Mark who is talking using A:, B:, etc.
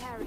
A: carry.